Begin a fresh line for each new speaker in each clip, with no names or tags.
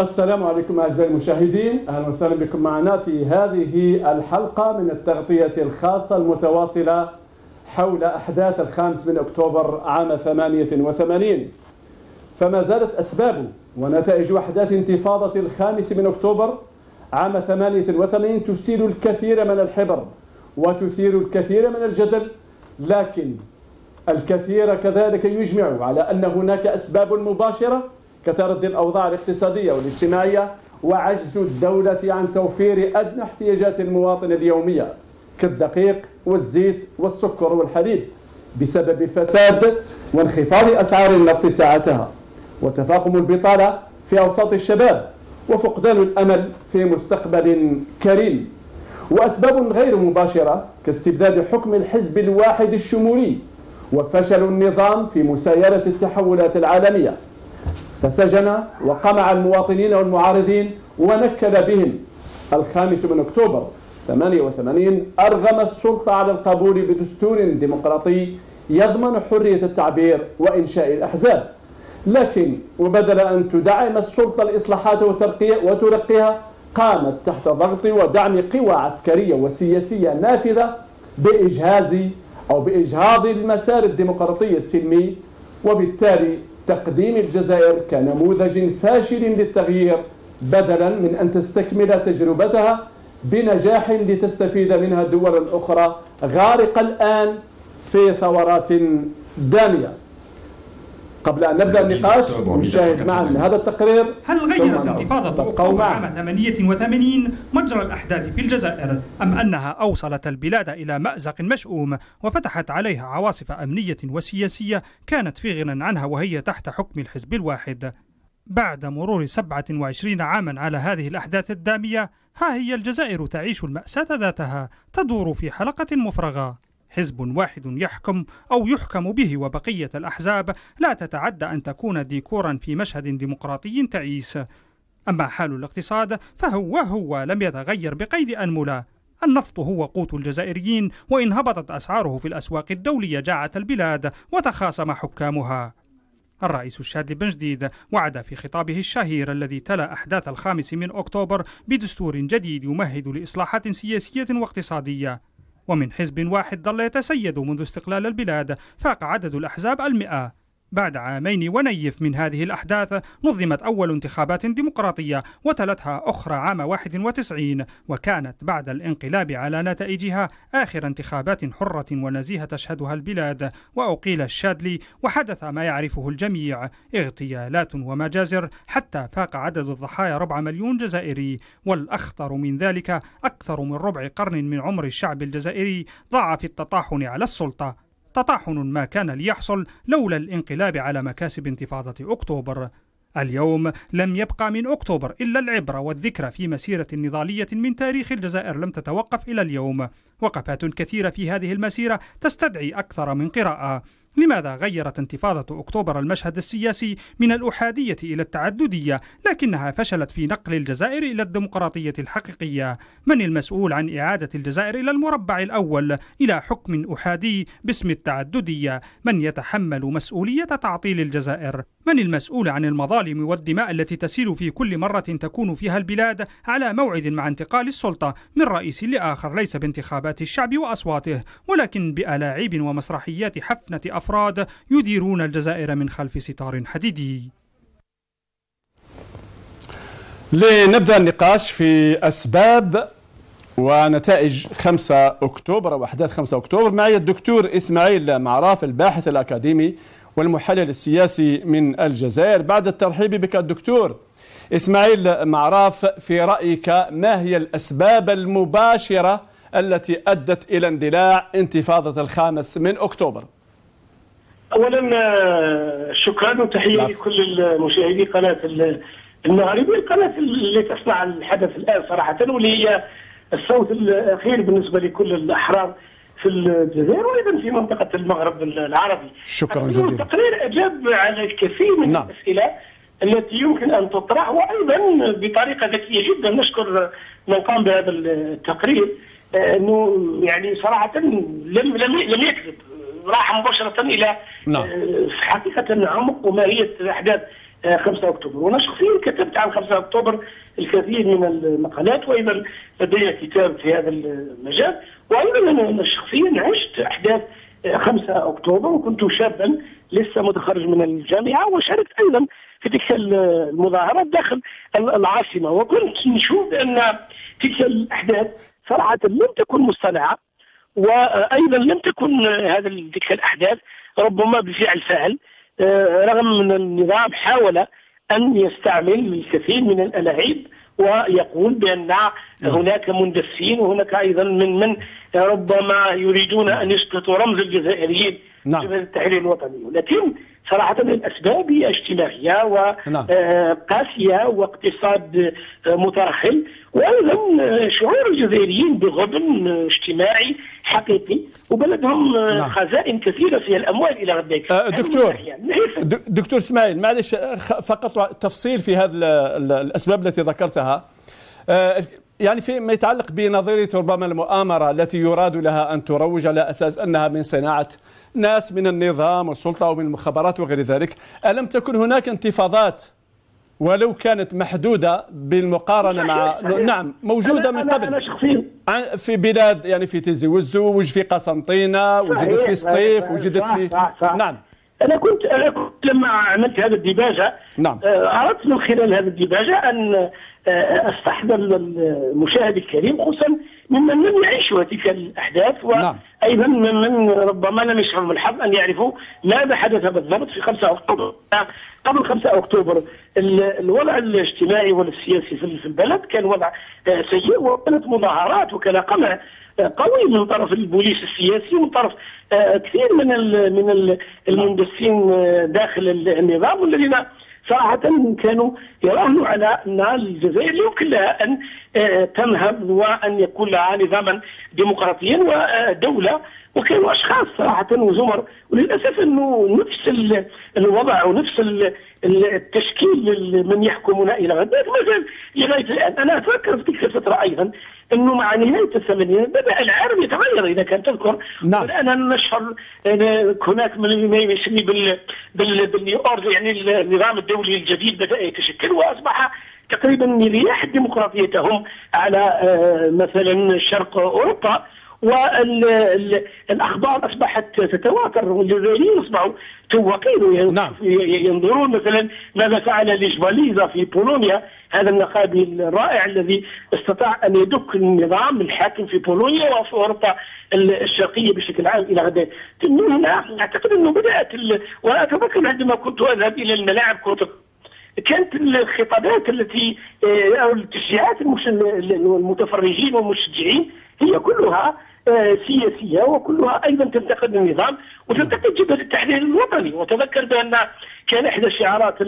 السلام عليكم أعزائي المشاهدين. أهلا وسهلا بكم معنا في هذه الحلقة من التغطية الخاصة المتواصلة حول أحداث الخامس من أكتوبر عام 88 فما زالت أسباب ونتائج أحداث انتفاضة الخامس من أكتوبر عام 88 تسيل الكثير من الحبر وتثير الكثير من الجدل لكن الكثير كذلك يجمع على أن هناك أسباب مباشرة كتردي الأوضاع الاقتصادية والاجتماعية وعجز الدولة عن توفير أدنى احتياجات المواطن اليومية كالدقيق والزيت والسكر والحليب بسبب فساد وانخفاض أسعار النفط ساعتها وتفاقم البطالة في أوساط الشباب وفقدان الأمل في مستقبل كريم وأسباب غير مباشرة كاستبداد حكم الحزب الواحد الشمولي وفشل النظام في مسايرة التحولات العالمية فسجن وقمع المواطنين والمعارضين ونكل بهم. الخامس من أكتوبر 88 أرغم السلطة على القبول بدستور ديمقراطي يضمن حرية التعبير وإنشاء الأحزاب. لكن وبدل أن تدعم السلطة الإصلاحات وترقيها قامت تحت ضغط ودعم قوى عسكرية وسياسية نافذة بإجهاز أو بإجهاض المسار الديمقراطي السلمي وبالتالي تقديم الجزائر كنموذج فاشل للتغيير بدلا من أن تستكمل تجربتها بنجاح لتستفيد منها الدول الأخرى غارقة الآن في ثورات دامية. قبل أن نبدأ النقاش نشاهد معا هذا التقرير.
هل غيرت انتفاضة أكتوبر عام 88 مجرى الأحداث في الجزائر أم أنها أوصلت البلاد إلى مأزق مشؤوم وفتحت عليها عواصف أمنية وسياسية كانت في غنى عنها وهي تحت حكم الحزب الواحد؟ بعد مرور 27 عاما على هذه الأحداث الدامية ها هي الجزائر تعيش المأساة ذاتها تدور في حلقة مفرغة. حزب واحد يحكم أو يحكم به وبقية الأحزاب لا تتعدى أن تكون ديكورا في مشهد ديمقراطي تعيس. أما حال الاقتصاد فهو هو لم يتغير بقيد أنملة النفط هو قوت الجزائريين وإن هبطت أسعاره في الأسواق الدولية جاعت البلاد وتخاصم حكامها. الرئيس الشاذلي بن جديد وعد في خطابه الشهير الذي تلا أحداث الخامس من أكتوبر بدستور جديد يمهد لإصلاحات سياسية واقتصادية. ومن حزب واحد ظل يتسيد منذ استقلال البلاد فاق عدد الأحزاب المئة. بعد عامين ونيف من هذه الأحداث نظمت أول انتخابات ديمقراطية وتلتها أخرى عام 91 وكانت بعد الانقلاب على نتائجها آخر انتخابات حرة ونزيهة تشهدها البلاد. وأقيل الشادلي وحدث ما يعرفه الجميع اغتيالات ومجازر حتى فاق عدد الضحايا ربع مليون جزائري. والأخطر من ذلك أكثر من ربع قرن من عمر الشعب الجزائري ضاع في التطاحن على السلطة. تطاحن ما كان ليحصل لولا الانقلاب على مكاسب انتفاضة أكتوبر. اليوم لم يبقى من أكتوبر إلا العبرة والذكرى في مسيرة نضالية من تاريخ الجزائر لم تتوقف إلى اليوم. وقفات كثيرة في هذه المسيرة تستدعي أكثر من قراءة. لماذا غيرت انتفاضة أكتوبر المشهد السياسي من الأحادية إلى التعددية لكنها فشلت في نقل الجزائر إلى الديمقراطية الحقيقية؟ من المسؤول عن إعادة الجزائر إلى المربع الأول إلى حكم أحادي باسم التعددية؟ من يتحمل مسؤولية تعطيل الجزائر؟ من المسؤول عن المظالم والدماء التي تسيل في كل مرة تكون فيها البلاد على موعد مع انتقال السلطة من رئيس لآخر ليس بانتخابات الشعب وأصواته ولكن بألاعيب ومسرحيات حفنة أفراد يديرون الجزائر من خلف ستار حديدي.
لنبدأ النقاش في أسباب ونتائج 5 أكتوبر أو أحداث 5 أكتوبر. معي الدكتور إسماعيل معراف الباحث الأكاديمي والمحلل السياسي من الجزائر. بعد الترحيب بك الدكتور إسماعيل معراف في رأيك ما هي الأسباب المباشرة التي أدت إلى اندلاع انتفاضة الخامس من أكتوبر؟
اولا آه، شكرا وتحية لكل المشاهدي قناة المغربي القناه اللي تصنع الحدث الآن صراحة واللي هي الصوت الأخير بالنسبة لكل الأحرار. في الجزائر وأيضا في منطقة المغرب العربي.
شكرا جزيلا.
التقرير أجاب على الكثير من نعم. الأسئلة التي يمكن أن تطرح وأيضا بطريقة ذكية جدا نشكر من قام بهذا التقرير آه، أنه يعني صراحة لم لم لم يكذب راح مباشرة إلى نعم. آه، حقيقة عمق وماهية الأحداث 5 أكتوبر وأنا شخصيا كتبت عن 5 أكتوبر الكثير من المقالات وأيضا لدي كتاب في هذا المجال وأيضا أنا شخصيا عشت أحداث 5 أكتوبر وكنت شابا لسه متخرج من الجامعة وشاركت أيضا في تلك المظاهرات داخل العاصمة. وكنت نشوف أن تلك الأحداث صراحة لم تكن مصطنعة وأيضا لم تكن هذه تلك الأحداث ربما بفعل فاعل. آه، رغم ان النظام حاول أن يستعمل الكثير من الألاعيب ويقول بأن نعم. هناك مندسين وهناك أيضا من من ربما يريدون أن يسقطوا رمز الجزائريين نعم. في التحرير الوطني لكن صراحة الأسباب هي اجتماعية وقاسية نعم. واقتصاد مترحل وأيضا شعور الجزائريين بغبن اجتماعي حقيقي وبلدهم نعم. خزائن كثيرة في الأموال إلى غد
أه، دكتور دكتور إسماعيل معلش فقط تفصيل في هذه الأسباب التي ذكرتها يعني فيما يتعلق بنظرية ربما المؤامرة التي يراد لها أن تروج على أساس أنها من صناعة ناس من النظام والسلطة ومن المخابرات وغير ذلك. ألم تكن هناك انتفاضات ولو كانت محدودة بالمقارنة مع نعم موجودة من قبل. في بلاد يعني في تيزي وزو في قسنطينة وجدت في سطيف وجدت في
نعم. أنا كنت أنا كنت لما عملت هذا الديباجة نعم. آه، أردت من خلال هذا الديباجة أن آه، أستحضر المشاهد الكريم خصوصا ممن لم يعيشوا تلك الأحداث وأيضا نعم. ممن ربما لم يشعروا بالحظ أن يعرفوا ماذا حدث بالضبط في 5 أكتوبر قبل 5 أكتوبر الوضع الاجتماعي والسياسي في البلد كان وضع سيء وكانت مظاهرات وكان قمع قوي من طرف البوليس السياسي ومن طرف آه، كثير من من المندسين آه، داخل النظام والذين صراحة كانوا يراهنوا على أن الجزائر يمكن لها أن آه، تنهض وأن يكون لها نظاما ديمقراطيا ودولة وكانوا أشخاص صراحة وزمر وللأسف إنه نفس الوضع ونفس التشكيل من يحكمنا إلى غد. ما زال لغاية الآن أنا أتذكر في تلك الفترة أيضا إنه مع نهاية الثمانينات بدأ العالم يتغير إذا كان تذكر. نعم. الان نشعر هناك من ما يسمي بال بال يعني النظام الدولي الجديد بدأ يتشكل وأصبح تقريبا رياح ديمقراطيتهم على آه، مثلا شرق أوروبا. والأخبار أصبحت تتواتر والجزائريين أصبحوا تواقين نعم. ينظرون مثلا ماذا فعل ليجباليزا في بولونيا هذا النقابي الرائع الذي استطاع أن يدك النظام الحاكم في بولونيا وفي أوروبا الشرقية بشكل عام إلى غد من هنا أعتقد أنه بدأت ال... وأنا أتذكر عندما كنت أذهب إلى الملاعب كنت كانت الخطابات التي أو التشجيعات المتفرجين والمشجعين هي كلها سياسية وكلها أيضا تنتقد النظام وتنتقد جبهه التحرير الوطني. وتذكر بأن كان إحدى الشعارات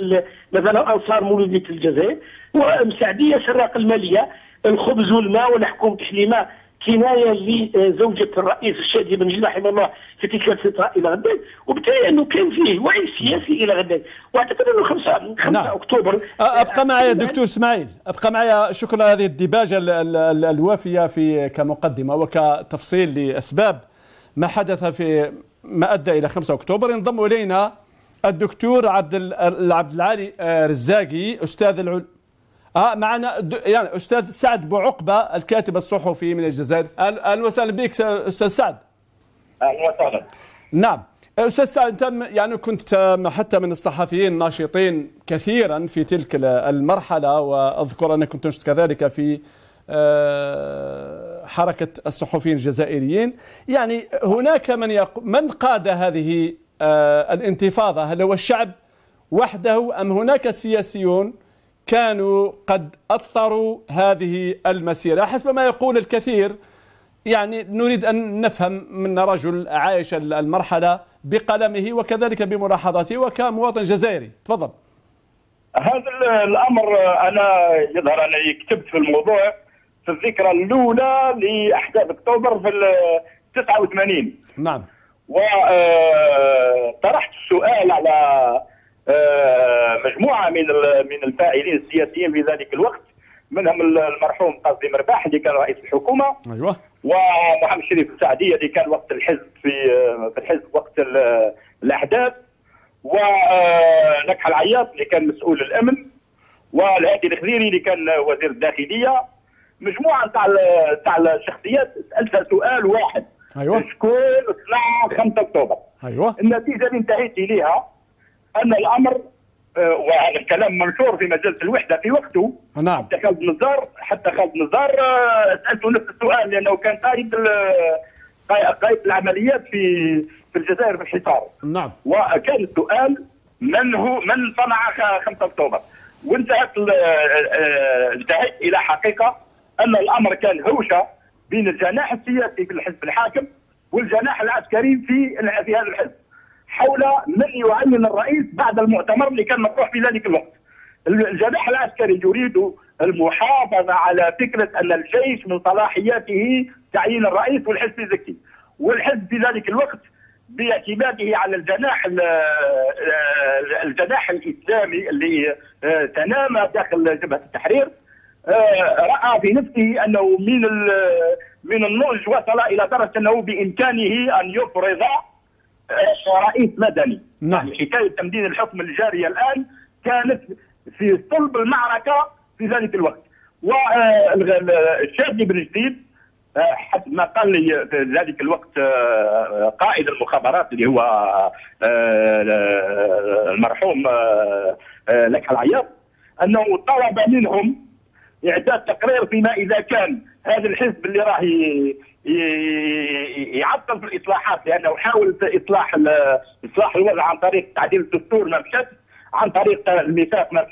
مثلا أنصار مولودية الجزائر ومساعديه سراق المالية الخبز والماء ونحكم تحليمه كناية لزوجه الرئيس الشادي بن رحمه الله في تلك الفترة إلى غدا وبالتالي أنه كان فيه وعي سياسي إلى غدا وأعتقد أنه 5 5 نعم. أكتوبر
أبقى معي دكتور إسماعيل. أبقى معي شكرا هذه الديباجة الوافية في كمقدمة وكتفصيل لأسباب ما حدث في ما أدى إلى 5 أكتوبر. ينضم إلينا الدكتور عبد عبد العالي آه، رزاقي أستاذ آه معنا يعني أستاذ سعد بوعقبه الكاتب الصحفي من الجزائر. أهلا وسهلا بك أستاذ سعد.
أهلا وسهلا.
نعم. أستاذ سعد أنت يعني كنت حتى من الصحفيين الناشطين كثيرا في تلك المرحلة وأذكر أنك كنت تنشط كذلك في آه، حركة الصحفيين الجزائريين. يعني هناك من يق... من قاد هذه آه، الانتفاضة؟ هل هو الشعب وحده أم هناك سياسيون كانوا قد أطروا هذه المسيرة. حسب ما يقول الكثير يعني نريد أن نفهم من رجل عايش المرحلة بقلمه وكذلك بملاحظاته وكمواطن جزائري. تفضل.
هذا الأمر أنا يظهر أنني كتبت في الموضوع في الذكرى الأولى لأحداث أكتوبر في 89
نعم.
وطرحت السؤال على آه، مجموعة من من الفاعلين السياسيين في ذلك الوقت. منهم المرحوم قاسم مرباح اللي كان رئيس الحكومة.
أيوه.
ومحمد شريف السعدية اللي كان وقت الحزب في في الحزب وقت الأحداث. ونكح العياط اللي كان مسؤول الأمن. والهادي الخزيري اللي كان وزير الداخلية. مجموعة تاع تاع الشخصيات. سألتها سؤال واحد.
أيوه.
شكون طلع 5 أكتوبر؟
أيوه.
النتيجة اللي انتهيت إليها أن الأمر آه، وهذا الكلام منشور في مجله الوحدة في وقته.
نعم.
حتى خالد نزار حتى خالد نزار آه، سألته نفس السؤال لأنه كان قائد قائد العمليات في في الجزائر في الحصار.
نعم.
وكان السؤال من هو من صنع 5 أكتوبر؟ وانتهت آه، انتهت إلى حقيقة أن الأمر كان هوشة بين الجناح السياسي في الحزب الحاكم والجناح العسكري في في هذا الحزب. حول من يعين الرئيس بعد المؤتمر اللي كان مطروح في ذلك الوقت. الجناح العسكري يريد المحافظة على فكرة أن الجيش من صلاحياته تعيين الرئيس والحزب يزكي. والحزب في ذلك الوقت باعتماده على الجناح الجناح الإسلامي اللي آه، تنامى داخل جبهة التحرير آه، رأى في نفسه أنه من من النضج وصل إلى درجة أنه بإمكانه أن يفرض رئيس مدني.
نعم.
يعني حكاية تمديد الحكم الجارية الآن كانت في صلب المعركة في ذلك الوقت. والشادي بن جديد حسب ما قال لي في ذلك الوقت قائد المخابرات اللي هو المرحوم لك العياط أنه طلب منهم إعداد تقرير فيما إذا كان هذا الحزب اللي راه يعطل في الإصلاحات لأنه حاول إصلاح إصلاح الوضع عن طريق تعديل الدستور ما عن طريق الميثاق ما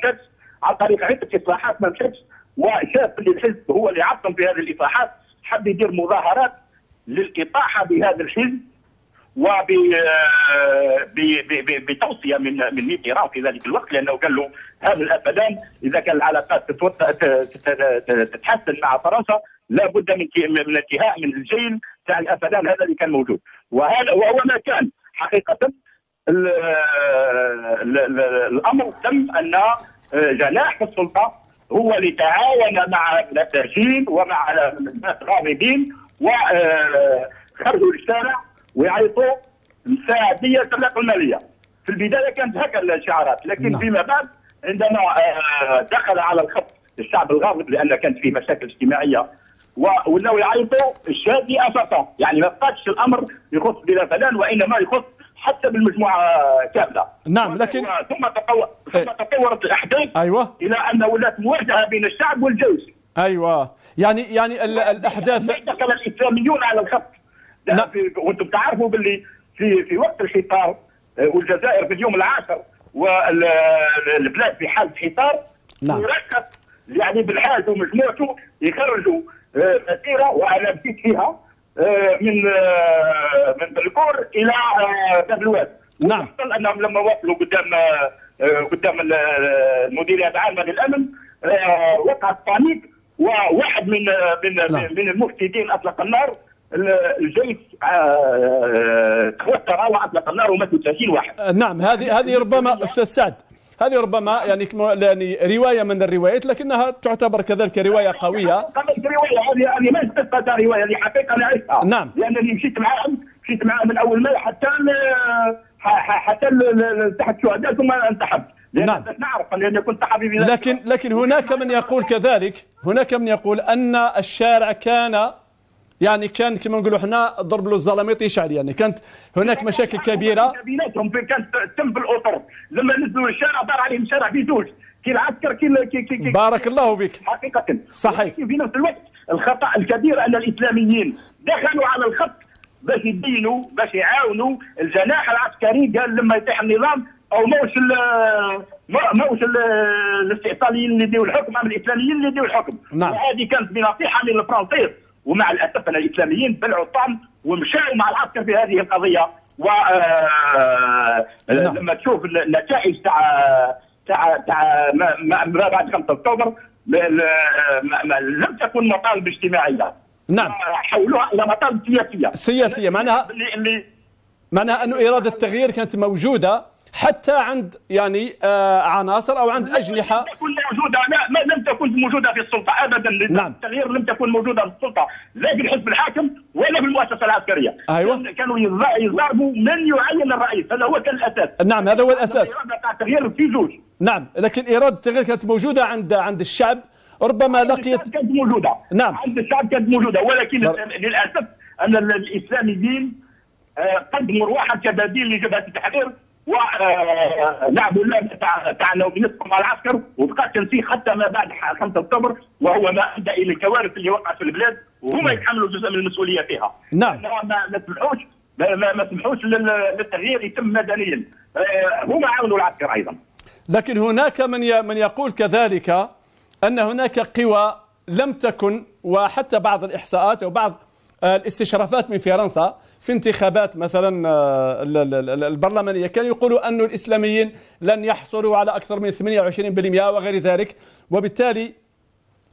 عن طريق عده إصلاحات ما مشاتش وشاف اللي الحزب هو اللي عطل في هذه الإصلاحات حب يدير مظاهرات للإطاحة بهذا الحزب وبتوصيه من من ميتيران في ذلك الوقت لأنه قال له هذا الأبدان إذا كان العلاقات تتحسن مع فرنسا لابد من من انتهاء من الجيل تاع الأبدان هذا اللي كان موجود. وهذا وهو ما كان. حقيقة الأمر تم أن جناح السلطة هو اللي تعاون مع المساجين ومع الناس الغامضين وخرجوا للشارع ويعيطوا مساعدية الطريقة المالية في البداية كانت هكذا الشعارات لكن نعم. فيما بعد عندما آه، دخل على الخط الشعب الغاضب لأن كانت فيه مشاكل اجتماعية ولاو يعيطوا الشادي أساسا يعني ما بقاش الأمر يخص بلا فلان وإنما يخص حتى بالمجموعة كاملة
نعم لكن
ثم تطور ثم إيه. تطورت الأحداث
أيوه
إلى أن ولات مواجهة بين الشعب والجيش
أيوه يعني يعني الاحداث
دخل الإسلاميون على الخط. وأنتم تعرفوا باللي في في وقت الحصار آه، والجزائر في اليوم العاشر والبلاد في حاله حصار
نعم.
يركز يعني بالحاج ومجموعته يخرجوا آه، مسيرة وأنا مشيت فيها آه، من من بلكور إلى باب الواد.
نعم.
أنهم لما وصلوا قدام قدام المديريه العامه للأمن وقع الطانيك وواحد من من نعم. من المفسدين أطلق النار. الجيش آه، توتر واطلق النار وماتوا 30 واحد.
آه، نعم هذه هذه ربما أستاذ سعد هذه ربما يعني يعني رواية من الروايات لكنها تعتبر كذلك رواية قوية.
رواية هذه ما قصه رواية هذه حقيقة أنا عشتها
نعم.
لأنني مشيت معاهم مشيت معاهم من أول ماي حتى حتى تحت شهداء ثم انتحبت
نعم.
نعرف لأن كنت حبيبي
لكن لكن هناك من يقول كذلك هناك من يقول أن الشارع كان يعني كان كما نقولوا إحنا ضرب له الزلاميط يشعل يعني. كانت هناك مشاكل كبيرة.
بيناتهم كانت تم بالأطر. لما نزلوا الشارع دار عليهم شارع في زوج كي العسكر كي, كي, كي
بارك الله فيك.
حقيقة.
صحيح.
في نفس الوقت الخطأ الكبير أن الإسلاميين دخلوا على الخط باش يدينوا باش يعاونوا الجناح العسكري. قال لما يطيح النظام أو موش موش الاستئصاليين اللي يديوا الحكم أم الإسلاميين اللي يديوا الحكم.
نعم.
وهذه كانت بنصيحة من الفرنسيس ومع الأسف أن الإسلاميين بلعوا الطعم ومشاوا مع العسكر في هذه القضية. و آه، نعم. لما تشوف النتائج تاع تاع تاع ما بعد 5 أكتوبر لم تكن مطالب اجتماعية.
نعم.
حولوها إلى مطالب سياسية.
سياسية. معناها اللي معناها انه إرادة التغيير كانت موجودة حتى عند يعني آه عناصر أو عند أجنحة.
موجودة. لا ما لم تكن موجودة في السلطة ابدا.
نعم.
التغيير لم تكن موجودة في السلطة. لا في الحزب الحاكم ولا في المؤسسة العسكرية.
أيوة.
كانوا يضربوا من يعين الرئيس. هذا هو كان الاساس
نعم هذا هو
الأساس. التغيير في زوج.
نعم لكن اراده التغيير كانت موجودة عند عند الشعب. ربما لقيت
كانت موجودة.
نعم.
عند الشعب كانت موجودة. ولكن
بر...
للأسف أن الإسلاميين آه، قدموا روحا كبديل لجبهة التحرير. ولعبوا اللعبه تاع ينسقوا مع العسكر وبقى تنسيق حتى ما بعد 5 أكتوبر وهو ما أدى إلى الكوارث اللي وقعت في البلاد وهما يتحملوا جزء من المسؤولية فيها.
نعم.
ما ما تسمحوش ما, تسمحوش للتغيير يتم مدنيا. آه، هما عاونوا العسكر أيضا.
لكن هناك من من يقول كذلك أن هناك قوى لم تكن وحتى بعض الإحصاءات أو بعض الاستشرافات من فرنسا في انتخابات مثلا آه، البرلمانية كانوا يقولوا أن الإسلاميين لن يحصلوا على أكثر من 28% وغير ذلك. وبالتالي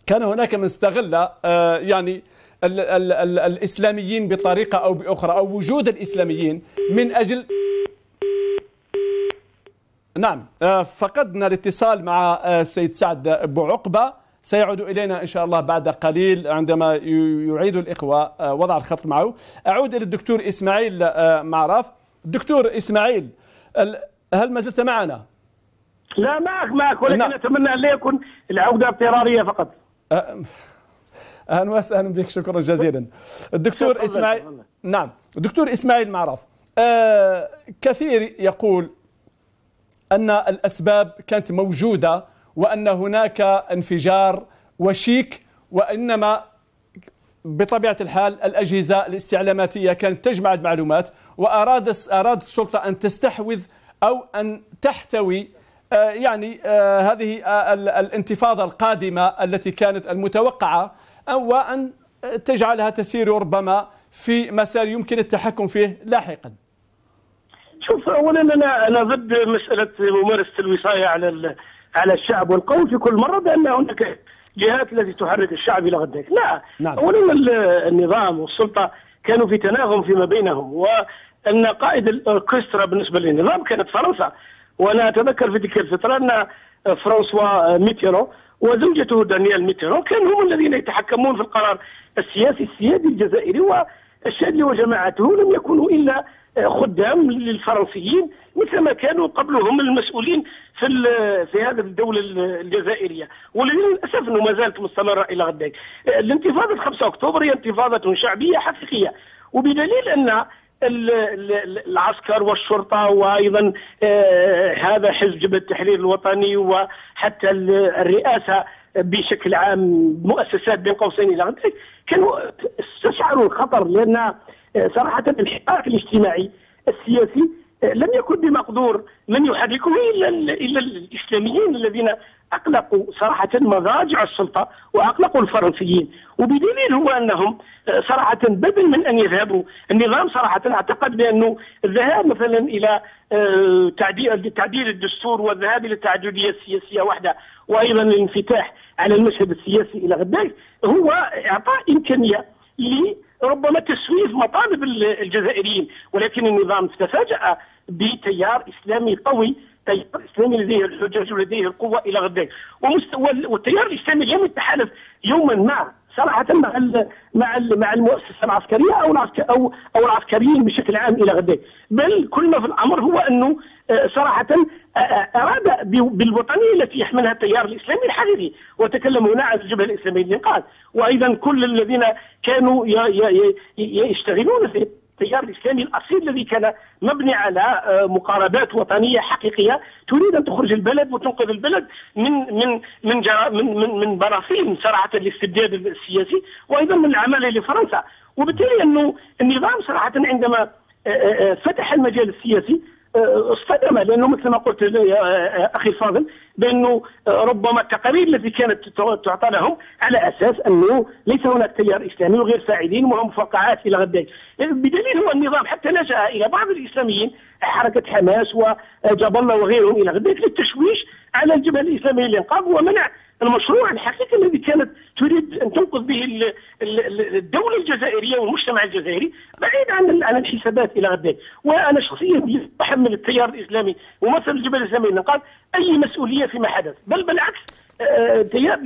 كان هناك من استغل آه، يعني ال ال ال الإسلاميين بطريقة أو بأخرى أو وجود الإسلاميين من أجل نعم آه، فقدنا الاتصال مع السيد سعد بوعقبة. سيعود إلينا إن شاء الله بعد قليل عندما يعيد الإخوة آه، وضع الخط معه. أعود إلى الدكتور إسماعيل آه، معرف. دكتور إسماعيل هل ما زلت معنا؟
لا معك معك ولكن نعم. أتمنى أن لا يكون العودة اضطرارية فقط.
آه، أهلا وسهلا بك شكرا جزيلا. الدكتور إسماعيل نعم. الدكتور إسماعيل معرف. آه كثير يقول أن الأسباب كانت موجودة وأن هناك انفجار وشيك وإنما بطبيعة الحال الأجهزة الاستعلاماتية كانت تجمع المعلومات وأراد أراد السلطة أن تستحوذ أو أن تحتوي آه، يعني آه، هذه آه، الانتفاضة القادمة التي كانت المتوقعة وأن تجعلها تسير ربما في مسار يمكن التحكم فيه لاحقا.
شوف اولا أنا أنا ضد مسألة ممارسة الوصاية على على الشعب والقول في كل مرة بأن هناك جهات التي تحرك الشعب إلى غدك لا. نعم. أولا النظام والسلطة كانوا في تناغم فيما بينهم وأن قائد الأوركسترا بالنسبة للنظام كانت فرنسا. وأنا أتذكر في تلك الفترة أن فرانسوا ميتيران وزوجته دانيال ميتيران كانوا هم الذين يتحكمون في القرار السياسي السيادي الجزائري والشادلي وجماعته لم يكونوا إلا خدام للفرنسيين مثل ما كانوا قبلهم المسؤولين في في هذه الدولة الجزائرية. وللأسف إنه ما زالت مستمرة إلى غداك الانتفاضة 5 أكتوبر هي انتفاضة شعبية حقيقية. وبدليل أن العسكر والشرطة وأيضا آه، هذا حزب التحرير الوطني وحتى الرئاسة بشكل عام مؤسسات بين قوسين إلى غداك كانوا استشعروا الخطر لأن صراحة الحراك الاجتماعي السياسي لم يكن بمقدور من يحركه إلا إلا الإسلاميين الذين اقلقوا صراحة مضاجع السلطة واقلقوا الفرنسيين. وبدليل هو أنهم صراحة بدل من أن يذهبوا النظام صراحة أعتقد بأنه الذهاب مثلا إلى آه، تعديل تعديل الدستور والذهاب إلى التعدديه السياسيه وحده وأيضا الانفتاح على المشهد السياسي إلى غداك هو إعطاء إمكانية ربما تسويف مطالب الجزائريين. ولكن النظام تفاجأ بتيار إسلامي قوي تيار إسلامي لديه الحجج ولديه القوة إلى غداك والتيار الإسلامي لم يتحالف يوما ما صراحة مع مع مع المؤسسة العسكرية أو أو أو العسكريين بشكل عام إلى غدا بل كل ما في الأمر هو أنه آه، صراحة آه، آه، أراد بالوطنيه التي يحملها التيار الإسلامي الحقيقي وتكلم هنا عن الجبهة الإسلامية للانقاذ وأيضا كل الذين كانوا يشتغلون في التيار الإسلامي الأصيل الذي كان مبني على آه، مقاربات وطنية حقيقية تريد أن تخرج البلد وتنقذ البلد من من من من من, من براثين صراحة الاستبداد السياسي وأيضا من العمل لفرنسا. وبالتالي أنه النظام صراحة عندما آه، آه، فتح المجال السياسي اصطدم لأنه مثل ما قلت أخي الفاضل بأنه ربما التقارير التي كانت تعطى لهم على أساس أنه ليس هناك تيار إسلامي وغير فاعلين ومفقعات إلى غد بدليل هو النظام حتى لجا إلى بعض الإسلاميين حركة حماس وجاب الله وغيرهم إلى غد للتشويش على الجبهة الإسلامية للإنقاذ ومنع المشروع الحقيقي الذي كانت تريد أن تنقذ به الدولة الجزائرية والمجتمع الجزائري بعيد عن عن الحسابات إلى غد وأنا شخصيا أحمل التيار الإسلامي ومثل الجبهه الاسلاميه للانقاذ أي مسؤولية فيما حدث. بل بالعكس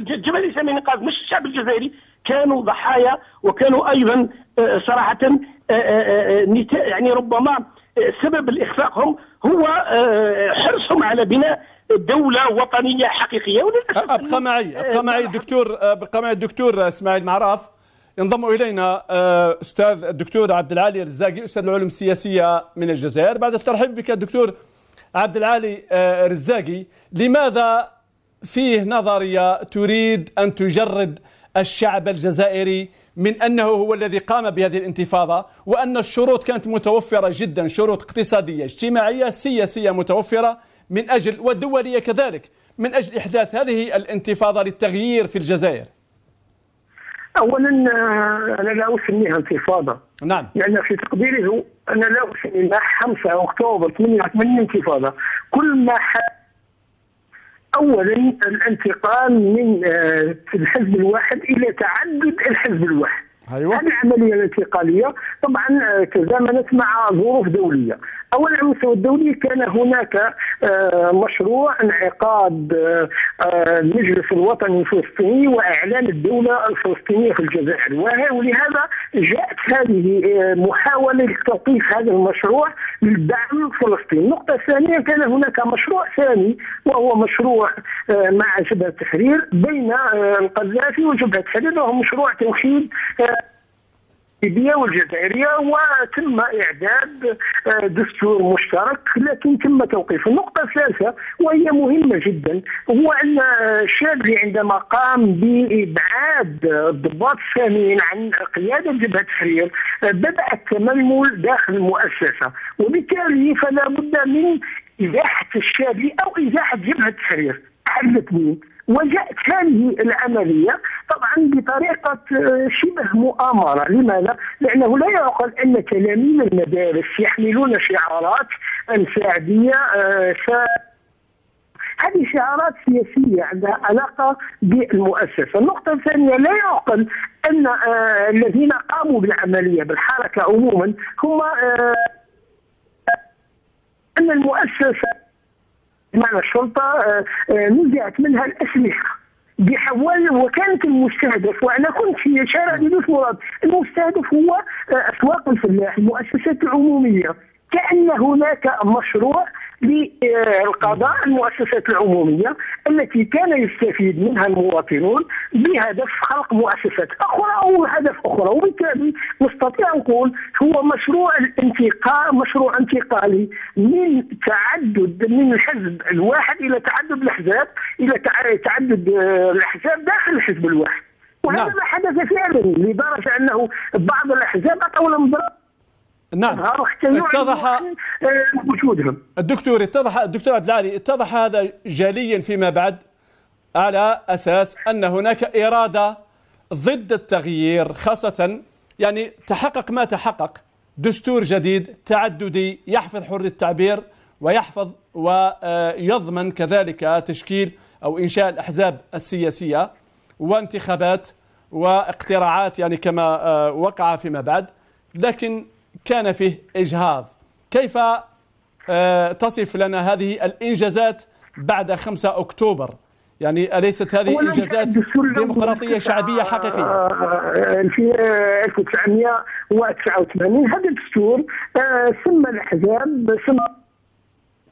جبل سامي نقاط مش الشعب الجزائري كانوا ضحايا وكانوا أيضا صراحة يعني ربما سبب الاخفاقهم هو حرصهم على بناء دولة وطنية حقيقية.
أبقى معي أبقى معي الدكتور أبقى معي الدكتور إسماعيل معراف. ينضم إلينا أستاذ الدكتور عبد العالي الرزاقي أستاذ العلوم السياسية من الجزائر. بعد الترحيب بك الدكتور عبد العالي الرزاقي لماذا فيه نظرية تريد أن تجرد الشعب الجزائري من أنه هو الذي قام بهذه الانتفاضة وأن الشروط كانت متوفرة جدا شروط اقتصادية اجتماعية سياسية متوفرة من أجل والدولية كذلك من أجل إحداث هذه الانتفاضة للتغيير في الجزائر.
اولا أنا لا اسميها انتفاضه
نعم.
لأن في تقديري هو أنا لا اسميها 5 أكتوبر 88 انتفاضة. كل ما اولا الانتقال من آه، الحزب الواحد إلى تعدد الحزب الواحد.
أيوة.
هذه العملية الانتقاليه طبعا آه، تزامنت مع ظروف دولية. اولا على المستوى الدولي كان هناك آه، مشروع انعقاد المجلس الوطني الفلسطيني وإعلان الدولة الفلسطينية في الجزائر. ولهذا جاءت هذه محاولة لتوقيف هذا المشروع للدعم فلسطين النقطه الثانية كان هناك مشروع ثاني وهو مشروع مع جبهة التحرير بين القذافي وجبهة التحرير وهو مشروع توحيد الليبيه والجزائرية وتم إعداد دستور مشترك لكن تم توقيفه، النقطة الثالثة وهي مهمة جدا هو أن الشاذلي عندما قام بإبعاد الضباط الساميين عن قيادة جبهة التحرير بدأ التململ داخل المؤسسة. وبالتالي فلا بد من إزاحة الشاذلي أو إزاحة جبهة التحرير احد الاثنين وجاءت هذه العملية طبعا بطريقة شبه مؤامرة لماذا؟ لأنه لا يعقل أن تلاميذ المدارس يحملون شعارات الساعدية هذه شعارات سياسية عندها علاقة بالمؤسسة النقطة الثانية لا يعقل أن الذين قاموا بالعملية بالحركة عموما هم أن المؤسسة بمعنى الشرطه نزعت منها الأسلحة بحوالي وكانت المستهدف وأنا كنت في شارع بدوس مراد المستهدف هو أسواق الفلاح المؤسسات العمومية. كأن هناك مشروع للقضاء المؤسسات العمومية التي كان يستفيد منها المواطنون بهدف خلق مؤسسات أخرى أو هدف أخرى. وبالتالي نستطيع نقول هو مشروع الانتقال مشروع انتقالي من تعدد من الحزب الواحد إلى تعدد الأحزاب إلى تعدد الأحزاب داخل الحزب الواحد. وهذا نعم. ما حدث فعلا لدرجة أنه بعض الأحزاب أطول مضرب
نعم. اتضح
وجودهم.
الدكتور اتضح الدكتور عبد العالي اتضح هذا جليا فيما بعد على أساس أن هناك إرادة ضد التغيير خاصة يعني تحقق ما تحقق. دستور جديد تعددي يحفظ حريه التعبير ويحفظ ويضمن كذلك تشكيل أو إنشاء الأحزاب السياسية وانتخابات واقتراعات يعني كما وقع فيما بعد. لكن كان فيه إجهاض. كيف آه، تصف لنا هذه الإنجازات بعد 5 أكتوبر؟ يعني أليست هذه إنجازات ديمقراطية شعبية حقيقية؟
آه، آه، في 1989 هذا الدستور سمى الأحزاب سمى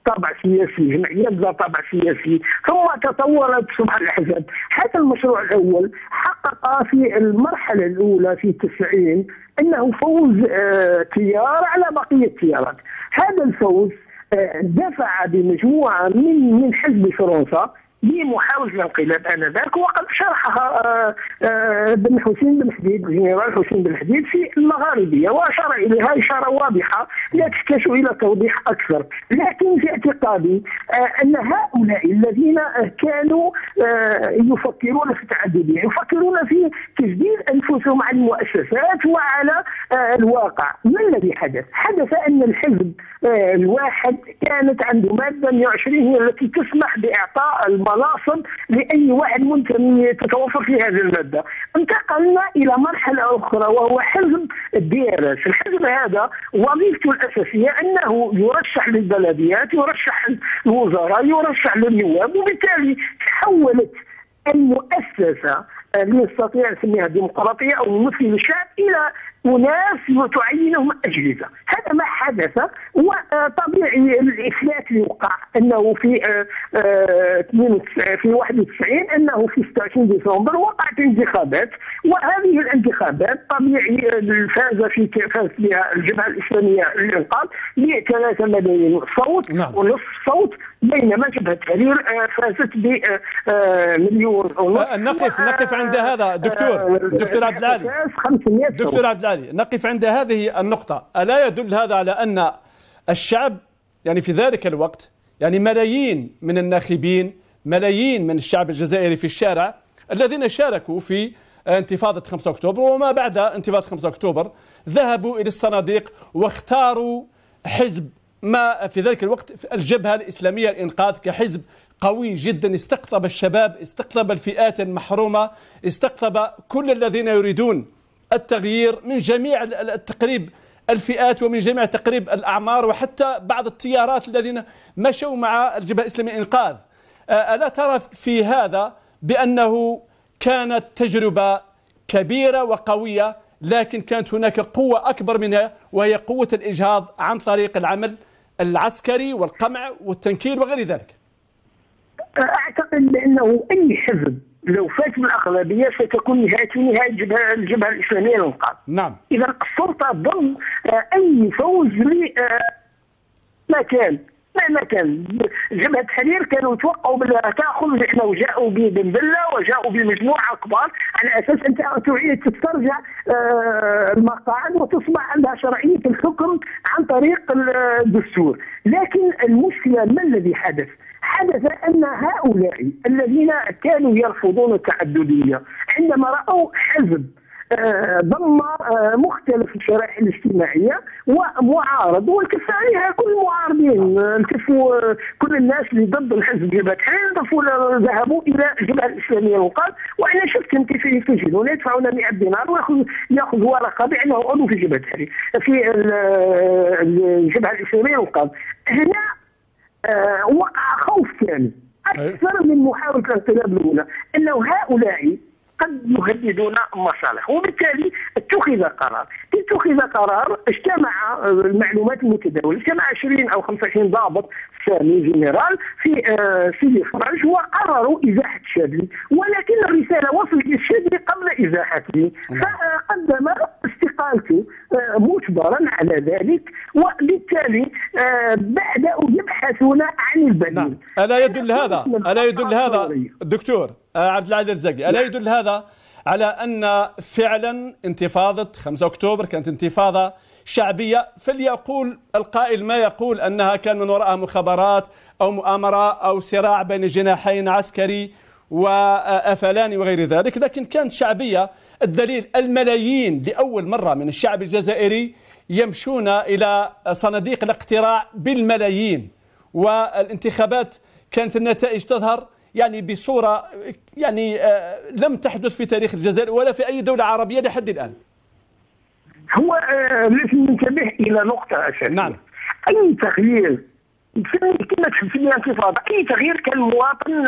طابع سياسي جمعيات ذات طابع سياسي. ثم تطورت صبح الأحزاب. هذا المشروع الأول حقق في المرحلة الأولى في التسعين أنه فوز آه تيار على بقية التيارات هذا الفوز آه دفع بمجموعة من من حزب فرنسا بمحاولة الانقلاب آنذاك وقد شرحها آه، آه، بن حسين بن حديد الجنرال حسين بن حديد في المغاربية وأشار إليها إشارة واضحة لا تحتاج إلى توضيح أكثر لكن في اعتقادي آه، أن هؤلاء الذين كانوا يفكرون في التعددية يفكرون في تجديد أنفسهم على المؤسسات وعلى الواقع ما الذي حدث؟ حدث أن الحزب الواحد كانت عنده مادة 120 هي التي تسمح بإعطاء المناصب لأي واحد منتمي تتوفر في هذه المادة. انتقلنا إلى مرحلة أخرى وهو حزب الديارس، الحزب هذا وظيفته الأساسية أنه يرشح للبلديات، يرشح الوزراء، يرشح للنواب، وبالتالي تحولت المؤسسة اللي نستطيع نسميها ديمقراطيه أو ممثل الشعب إلى أناس تعينهم أجهزة. هذا ما حدث وطبيعي الإفلات اللي وقع أنه في آه، في 91 أنه في 26 ديسمبر وقعت انتخابات. وهذه الانتخابات طبيعي فاز في فاز بها الجبهة الإسلامية للإنقاذ ب 3 ملايين صوت نعم. ونصف صوت بينما جبهة التحرير آه، فازت بمليون
آه، ونصف. نقف نقف عند هذا دكتور دكتور عبد العالي. دكتور عبد العالي نقف عند هذه النقطة. ألا يدل هذا على أن الشعب يعني في ذلك الوقت يعني ملايين من الناخبين ملايين من الشعب الجزائري في الشارع الذين شاركوا في انتفاضة 5 أكتوبر وما بعد انتفاضة 5 أكتوبر ذهبوا إلى الصناديق واختاروا حزب ما في ذلك الوقت الجبهة الإسلامية الإنقاذ كحزب قوي جدا. استقطب الشباب استقطب الفئات المحرومة استقطب كل الذين يريدون التغيير من جميع التقريب الفئات ومن جميع تقريب الأعمار وحتى بعض التيارات الذين مشوا مع الجبهة الإسلامية إنقاذ ألا ترى في هذا بأنه كانت تجربة كبيرة وقوية لكن كانت هناك قوة أكبر منها وهي قوة الإجهاض عن طريق العمل العسكري والقمع والتنكيل وغير ذلك.
أعتقد بأنه أي حزب لو فات بالاغلبيه ستكون نهاية نهاية الجبهه, الجبهة الإسلامية للانقاذ.
نعم.
إذا السلطة ضم آه، أي فوز ل آه، ما كان مهما كان جبهة التحرير كانوا يتوقعوا بأنها تأخذ نحن وجاءوا ببن بله وجاءوا بمجموعة كبار على أساس أنت تعيد تسترجع آه، المقاعد وتصبح عندها شرعية الحكم عن طريق الدستور، لكن المشكلة ما الذي حدث؟ حدث أن هؤلاء الذين كانوا يرفضون التعددية عندما رأوا حزب آه، ضم آه، مختلف الشرائح الاجتماعية ومعارض والكف عليها كل المعارضين الكفوا كل الناس اللي ضد الحزب جبهة الحرير ذهبوا إلى الجبهة الإسلامية وقال وأنا شفتهم كيف يسجلون يدفعون 100 دينار وياخذ يأخذ ورقة بانه عضو في جبهه في الجبهة الإسلامية وقال هنا وقع خوف ثاني. أكثر من محاولة الانقلاب الأولى. إنه هؤلاء قد يهددون مصالح. وبالتالي اتخذ قرار. اتخذ قرار اجتمع المعلومات المتداولة. اجتمع 20 أو 25 ضابط سامي جنرال في آه، سيدي فرج وقرروا إزاحة الشاذلي ولكن الرسالة وصلت للشاذلي قبل ازاحته نعم. فقدم استقالته آه، مجبرا على ذلك. وبالتالي آه، بداوا يبحثون عن البديل. نعم.
ألا يدل هذا ألا يدل هذا دكتور عبد العزيز الرزاقي ألا يدل هذا على أن فعلا انتفاضة 5 أكتوبر كانت انتفاضة شعبية فليقول القائل ما يقول أنها كان من وراءها مخابرات أو مؤامرة أو صراع بين جناحين عسكري وافلاني وغير ذلك لكن كانت شعبية. الدليل الملايين لأول مرة من الشعب الجزائري يمشون إلى صناديق الاقتراع بالملايين والانتخابات كانت النتائج تظهر يعني بصورة يعني آه، لم تحدث في تاريخ الجزائر ولا في أي دولة عربية لحد الآن.
هو آه، لازم ننتبه إلى نقطة أساسية.
نعم.
أي تغيير كما تحب في الانتفاضه اي تغيير كان المواطن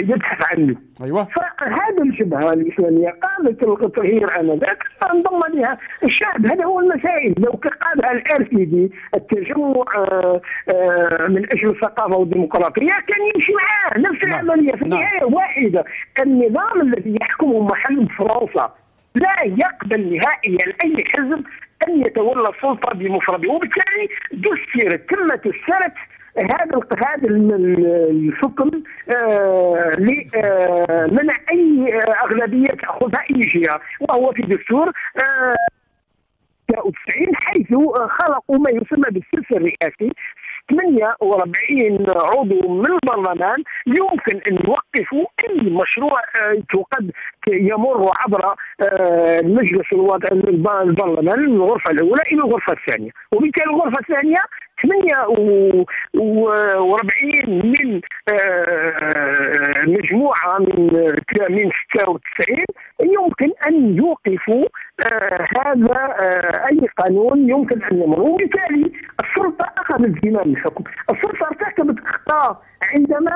يبحث عنه
أيوه
فهذا الجبهه الاسلاميه قامت التغيير انذاك انضم لها الشعب هذا هو المسائل لو قادها الار سي دي التجمع من أجل الثقافه والديمقراطيه كان يمشي معاه نفس. العملية في النهايه. واحدة النظام الذي يحكمه محل فرنسا لا يقبل نهائيا أي حزب أن يتولى السلطة بمفرده. وبالتالي دسر تم تسرت هذا هذا الحكم آه لمنع آه أي أغلبية تاخذها أي جهة. وهو في دستور آه 99 حيث خلقوا ما يسمى بالسلسلة الرئاسي 48 عضو من البرلمان يمكن أن يوقفوا أي مشروع آه، قد يمر عبر آه، المجلس البرلمان من الغرفة الأولى إلى الغرفة الثانية. وبالتالي الغرفة الثانية 48 من آه، مجموعة من من 96 يمكن أن يوقفوا آه، هذا آه، أي قانون يمكن أن يمر. وبالتالي السلطة أخذت زمام الحكم، السلطة ارتكبت أخطاء عندما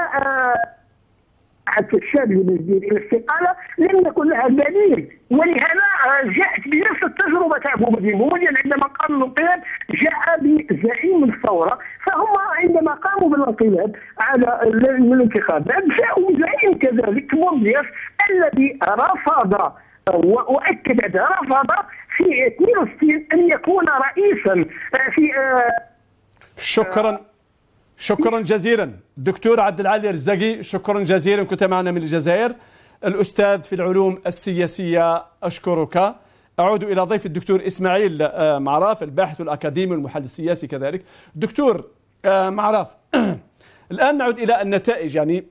طرحت الشاب بن الاستقالة لم يكن لها دليل. ولهذا جاءت بنفس التجربة تاع بومدين بومدين عندما قام الانقلاب جاء بزعيم الثورة. فهم عندما قاموا بالانقلاب على الانتخابات جاءوا بزعيم كذلك بومديس الذي رفض وأكد رفض في 62 أن يكون رئيسا في
شكرا. شكرا جزيلا. دكتور عبد العالي الرزاقي شكرا جزيلا. كنت معنا من الجزائر. الأستاذ في العلوم السياسية أشكرك. أعود إلى ضيف الدكتور إسماعيل آه، معراف الباحث الأكاديمي والمحلل السياسي كذلك. دكتور آه، معراف. الآن نعود إلى النتائج. يعني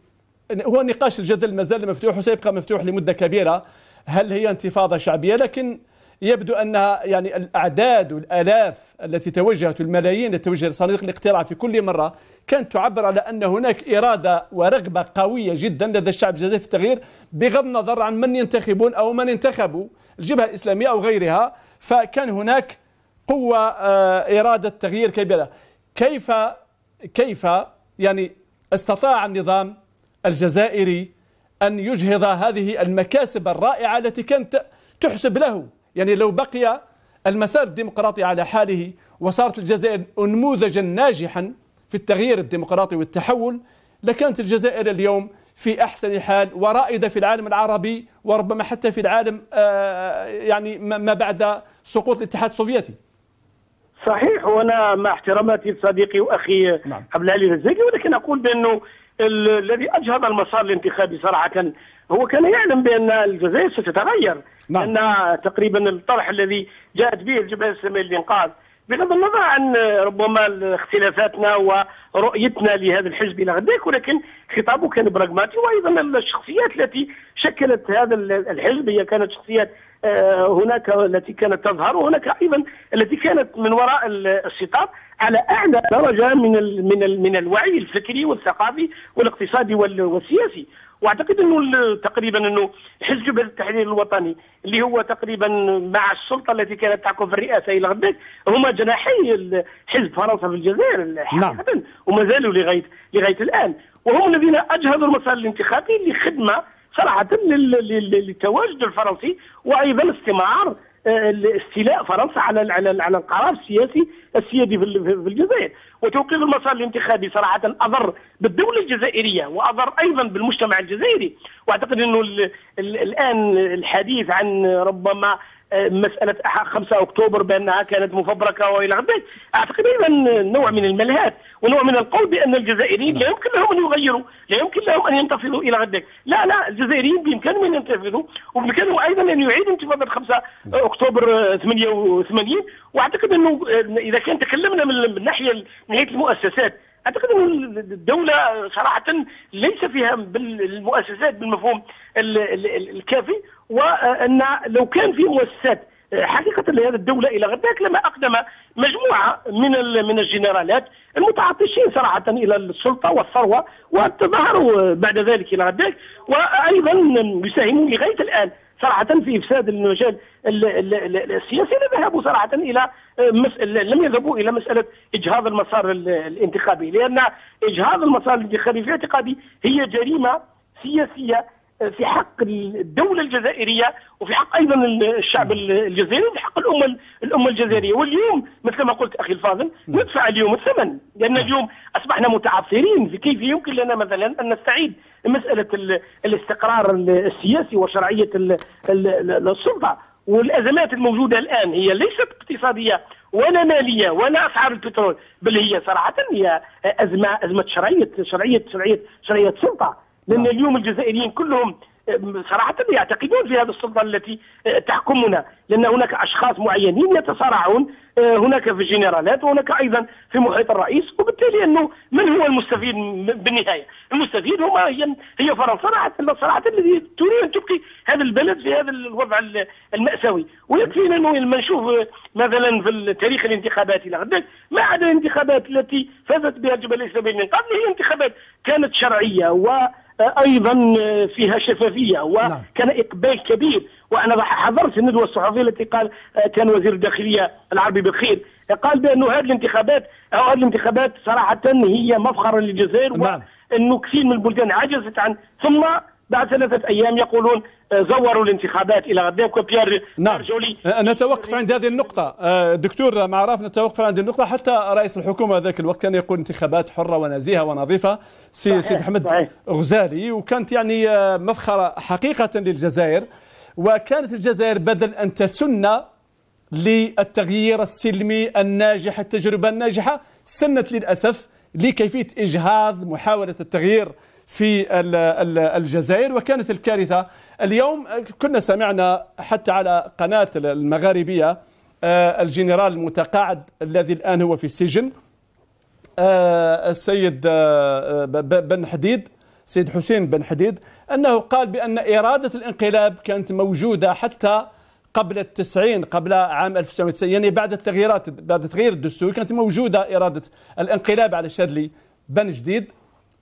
هو نقاش الجدل ما زال مفتوح وسيبقى مفتوح لمدة كبيرة. هل هي انتفاضة شعبية؟ لكن يبدو أنها يعني الأعداد والآلاف التي توجهت الملايين التي توجه لصناديق الاقتراع في كل مرة كانت تعبر على أن هناك إرادة ورغبة قوية جدا لدى الشعب الجزائري في التغيير بغض النظر عن من ينتخبون أو من انتخبوا الجبهة الإسلامية أو غيرها. فكان هناك قوة آه، إرادة تغيير كبيرة. كيف كيف يعني استطاع النظام الجزائري أن يجهض هذه المكاسب الرائعة التي كانت تحسب له؟ يعني لو بقي المسار الديمقراطي على حاله وصارت الجزائر نموذجا ناجحا في التغيير الديمقراطي والتحول لكانت الجزائر اليوم في أحسن حال ورائدة في العالم العربي وربما حتى في العالم آه، يعني ما بعد سقوط الاتحاد السوفيتي.
صحيح وأنا مع احتراماتي لصديقي وأخي نعم. عبد العلي الرزاقي ولكن أقول بأنه الذي أجهض المسار الانتخابي صراحة هو كان يعلم بأن الجزائر ستتغير نعم. ان تقريبا الطرح الذي جاءت به الجبهة الإسلامية للإنقاذ بغض النظر عن ربما اختلافاتنا ورؤيتنا لهذا الحزب إلى غداك ولكن خطابه كان براغماتي وأيضا الشخصيات التي شكلت هذا الحزب هي كانت شخصيات آه، هناك التي كانت تظهر وهناك أيضا التي كانت من وراء الستار على أعلى درجة من من من الوعي الفكري والثقافي والاقتصادي والسياسي واعتقد إنه تقريبا إنه حزب التحرير الوطني اللي هو تقريبا مع السلطة التي كانت تحكم في الرئاسة إلى غدك هما جناحي حزب فرنسا في الجزائر حقيقه نعم. وما زالوا لغايه لغاية الآن وهم الذين اجهضوا المسار الانتخابي لخدمة صراحة للتواجد الفرنسي وأيضا استمرار استيلاء فرنسا على على على القرار السياسي السيادي في الجزائر. وتوقيف المسار الانتخابي صراحة اضر بالدولة الجزائرية واضر أيضا بالمجتمع الجزائري. وأعتقد أنه الآن الحديث عن ربما مسألة 5 أكتوبر بأنها كانت مفبركة وإلى غيره أعتقد أيضا نوع من الملهات ونوع من القول بأن الجزائريين لا يمكن لهم أن يغيروا لا يمكن لهم أن ينتفضوا إلى غدك لا لا الجزائريين بإمكانهم أن ينتفضوا وبإمكانهم أيضا أن يعيدوا انتفاضة 5 أكتوبر 88 وأعتقد أنه إذا كان تكلمنا من ناحية ناحيه المؤسسات أعتقد ان الدولة صراحة ليس فيها بالمؤسسات بالمفهوم الكافي وأن لو كان في مؤسسات حقيقة لهذه الدولة إلى غداك لما أقدم مجموعة من من الجنرالات المتعطشين صراحة إلى السلطة والثروة وتظاهروا بعد ذلك إلى غداك وأيضا يساهمون لغاية الآن صراحة في إفساد المجال السياسي ذهبوا صراحة إلى لم يذهبوا إلى مسألة إجهاض المسار الانتخابي لأن إجهاض المسار الانتخابي في اعتقادي هي جريمة سياسية في حق الدولة الجزائرية وفي حق أيضا الشعب الجزائري وفي حق الأمة الأمة الجزائرية. واليوم مثل ما قلت أخي الفاضل ندفع اليوم الثمن لأن اليوم أصبحنا متعثرين في كيف يمكن لنا مثلا أن نستعيد مسألة الاستقرار السياسي وشرعية السلطة والأزمات الموجودة الآن هي ليست اقتصادية ولا مالية ولا أسعار البترول بل هي صراحة هي أزمة أزمة شرعية شرعية شرعية شرعية سلطة لأن نعم. اليوم الجزائريين كلهم صراحة يعتقدون في هذه السلطة التي تحكمنا لأن هناك أشخاص معينين يتصارعون آه، هناك في الجنرالات وهناك أيضا في محيط الرئيس وبالتالي أنه من هو المستفيد بالنهاية؟ المستفيد هو هي هي فرنسا صراحة الذي تريد أن تبقي هذا البلد في هذا الوضع المأساوي. ويكفينا أنه لما نشوف مثلا في تاريخ الانتخابات إلى غدك ما عدا الانتخابات التي فازت بها الجبهة الإسلامية من قبل هي انتخابات كانت شرعية و أيضا فيها شفافية وكان نعم. إقبال كبير وأنا حضرت الندوة الصحفية التي قال كان وزير الداخلية العربي بالخير قال بانه هذه الانتخابات أو هذه الانتخابات صراحة هي مفخرا للجزائر نعم. وانه كثير من البلدان عجزت عن ثم بعد ثلاثة أيام يقولون زوروا الانتخابات إلى غدا
بيير نعم. جولي نتوقف عند هذه النقطة. دكتور معراف نتوقف عند النقطة. حتى رئيس الحكومة ذاك الوقت كان يقول انتخابات حرة ونزيهة ونظيفة. سي سيد أحمد غزالي وكانت يعني مفخرة حقيقة للجزائر. وكانت الجزائر بدل أن تسن للتغيير السلمي الناجح التجربة الناجحة سنت للأسف لكيفية إجهاض محاولة التغيير في الجزائر. وكانت الكارثة اليوم كنا سمعنا حتى على قناة المغاربية آه، الجنرال المتقاعد الذي الآن هو في السجن آه، السيد آه، بن حديد سيد حسين بن حديد أنه قال بأن إرادة الانقلاب كانت موجودة حتى قبل التسعين قبل عام 1990 يعني بعد التغييرات بعد تغيير الدستور كانت موجودة إرادة الانقلاب على الشاذلي بن جديد.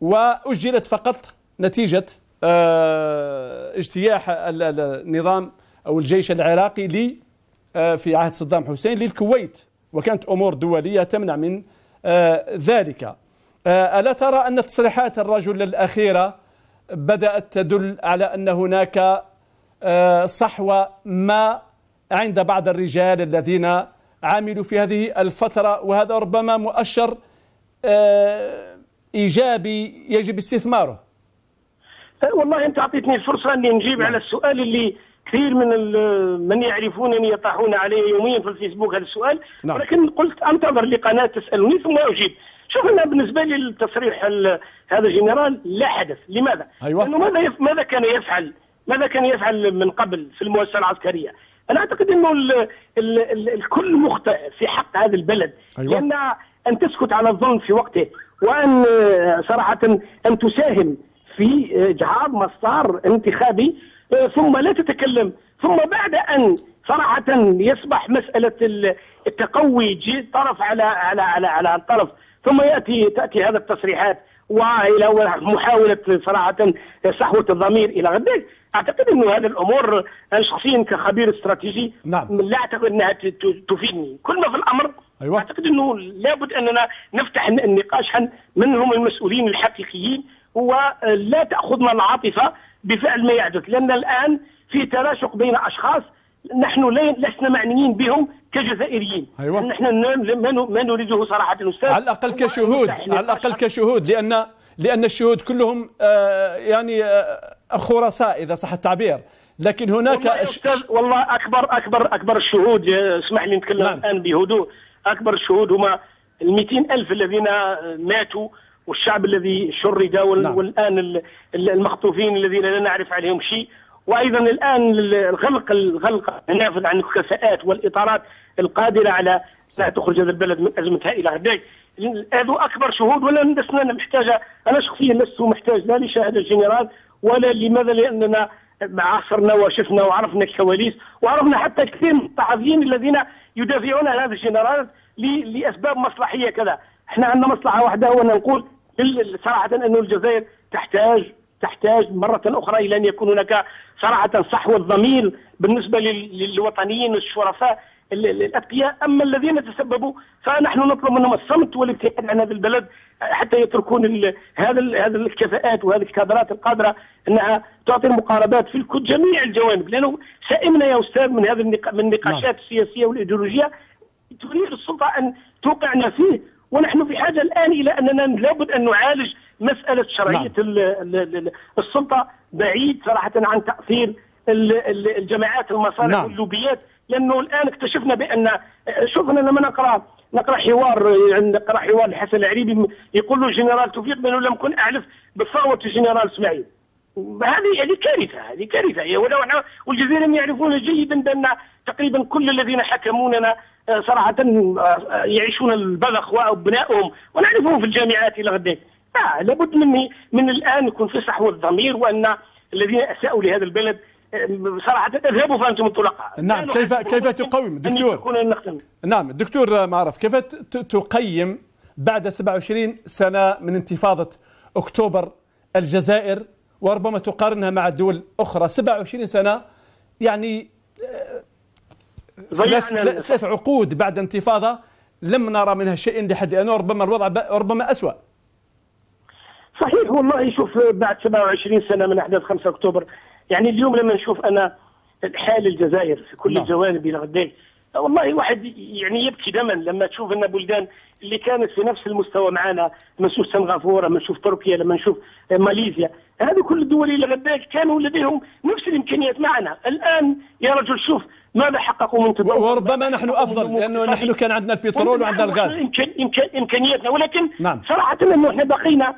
وأجلت فقط نتيجة آه، اجتياح النظام أو الجيش العراقي لي آه، في عهد صدام حسين للكويت وكانت أمور دولية تمنع من آه، ذلك. ألا ترى أن تصريحات الرجل الأخيرة بدأت تدل على أن هناك صحوة ما عند بعض الرجال الذين عملوا في هذه الفترة وهذا ربما مؤشر إيجابي يجب استثماره
أه، والله أنت أعطيتني الفرصة أني نجيب نعم. على السؤال اللي كثير من من يعرفونني يطرحون علي يوميا في الفيسبوك هذا السؤال نعم. ولكن قلت أنتظر لقناة تسألني ثم أجيب شوف أنا بالنسبة لي التصريح هذا الجنرال لا حدث لماذا؟
أيوة.
لأنه ماذا ماذا كان يفعل؟ ماذا كان يفعل من قبل في المؤسسة العسكرية؟ أنا أعتقد أنه ال ال ال الكل مخطئ في حق هذا البلد أيوة. لأن أن تسكت على الظلم في وقته وأن صراحة أن تساهم في إجهاض مسار انتخابي ثم لا تتكلم. ثم بعد أن صراحة يصبح مسألة التقوي طرف على على على على الطرف. ثم ياتي تأتي هذا التصريحات وإلى محاولة صراحة صحوة الضمير إلى غدا أعتقد إنه هذه الأمور أنا شخصيا كخبير استراتيجي
نعم.
لا أعتقد إنها تفيدني. كل ما في الأمر
أيوة.
أعتقد إنه لابد أننا نفتح النقاش عن من هم المسؤولين الحقيقيين ولا تأخذنا العاطفة بفعل ما يحدث لأن الآن في تراشق بين أشخاص نحن لسنا معنيين بهم كجزائريين
أيوة.
نحن ما نريده صراحة
الأستاذ على الأقل كشهود على الأقل كشهود لأن لأن الشهود كلهم آه يعني آه خرساء إذا صح التعبير لكن هناك
والله, أستاذ والله اكبر اكبر أكبر الشهود اسمح لي نتكلم نعم. الآن بهدوء أكبر الشهود هم ال ألف الذين ماتوا والشعب الذي شرد نعم. والآن المخطوفين الذين لا نعرف عليهم شيء. وأيضا الآن الغلق الغلق النافذ عن الكفاءات والإطارات القادرة على لا تخرج هذا البلد من ازمتها إلى غداك هذو أكبر شهود ولا لسنا محتاجه أنا شخصيا لست محتاج لا لشهادة الجنرال ولا لماذا؟ لأننا عاصرنا وشفنا وعرفنا الكواليس وعرفنا حتى كثير من الصحفيين الذين يدافعون عن هذا الجنرال لأسباب مصلحية كذا. إحنا عندنا مصلحة واحدة هو نقول صراحة انه الجزائر تحتاج تحتاج مرة أخرى إلى أن يكون هناك صراحة صحوة ضمير بالنسبة للوطنيين الشرفاء الأتقياء. أما الذين تسببوا فنحن نطلب منهم الصمت والابتعاد عن هذا البلد حتى يتركون هذا هذا الكفاءات وهذه الكادرات القادرة إنها تعطي المقاربات في جميع الجوانب لأنه سئمنا يا أستاذ من هذه من النقاشات نعم. السياسية والإيديولوجية تريد السلطة أن توقعنا فيه ونحن في حاجة الآن إلى أننا لابد أن نعالج مسألة شرعية نعم. السلطة بعيد صراحة عن تأثير الجماعات المصالح نعم. واللوبيات لأنه الآن اكتشفنا بان شوفنا لما نقرأ نقرأ حوار نقرأ حوار الحسن العريبي يقول له جنرال توفيق بأنه لم كن أعرف بثروه الجنرال إسماعيل. هذه هذه كارثة هذه كارثة. ولو والجزائريين يعرفون جيدا بأن تقريبا كل الذين حكموننا آه، صراحة آه، يعيشون البذخ وأبنائهم ونعرفهم في الجامعات إلى غد لا لابد من من الآن يكون في صحوة الضمير وأن الذين أساءوا لهذا البلد صراحة اذهبوا فأنتم الطلقاء.
نعم كيف كيف تقوم؟ دكتور. نعم الدكتور معرف كيف تقيم بعد 27 سنة من انتفاضة أكتوبر الجزائر وربما تقارنها مع دول أخرى؟ 27 سنة يعني آه، ثلاث, ثلاث عقود بعد انتفاضة لم نرى منها شيء لحد الآن وربما الوضع ربما اسوء
صحيح والله شوف بعد 27 سنة من أحداث 5 أكتوبر يعني اليوم لما نشوف أنا حال الجزائر في كل نعم. الجوانب إلى غداك والله واحد يعني يبكي دما لما تشوف أن بلدان اللي كانت في نفس المستوى معنا لما نشوف سنغافورة لما نشوف تركيا لما نشوف ماليزيا هذه كل الدول اللي غداك كانوا لديهم نفس الإمكانيات معنا. الآن يا رجل شوف ماذا حققوا من
تطور وربما نحن أفضل لأنه نحن كان عندنا البترول وعندنا الغاز.
إمكان إمكان إمكانياتنا. ولكن نعم. صراحة إنه إحنا بقينا